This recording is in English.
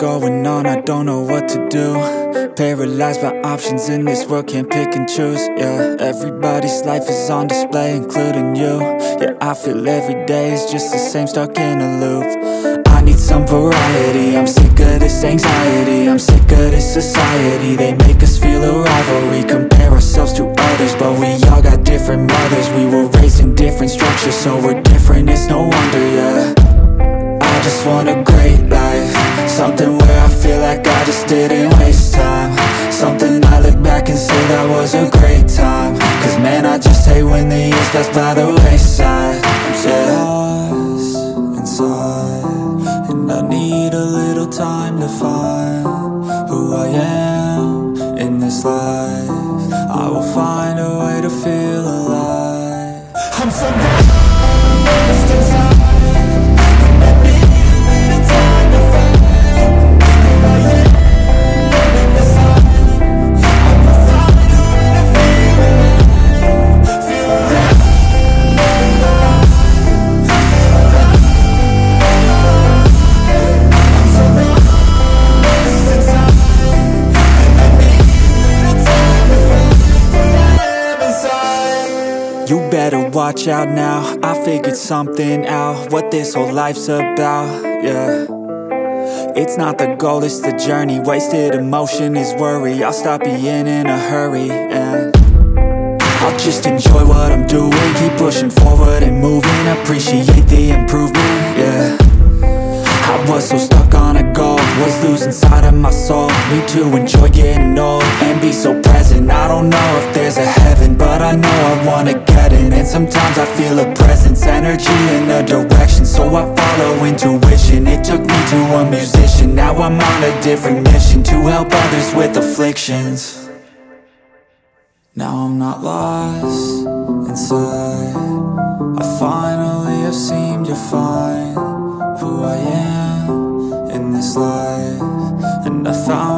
going on, I don't know what to do. Paralyzed by options in this world, can't pick and choose Yeah, everybody's life is on display, including you. Yeah, I feel every day is just the same, stuck in a loop. I need some variety, I'm sick of this anxiety I'm sick of this society, they make us feel a rivalry Compare ourselves to others, but we all got different mothers. We were raised in different structures, so we're different, it's no wonder, yeah I just want a great life. Something where I feel like I just didn't waste time. Something I look back and say that was a great time. Cause man, I just hate when the years pass by watch out now. I figured something out What this whole life's about, yeah. It's not the goal, it's the journey. Wasted emotion is worry. I'll stop being in a hurry, and I'll just enjoy what I'm doing. Keep pushing forward and moving. Appreciate the improvement, Need to enjoy getting old And be so present. I don't know if there's a heaven But I know I wanna get in. And sometimes I feel a presence Energy in a direction. So I follow intuition. It took me to a musician. Now I'm on a different mission To help others with afflictions. Now I'm not lost inside. I finally have seemed to find Who I am in this life. And I found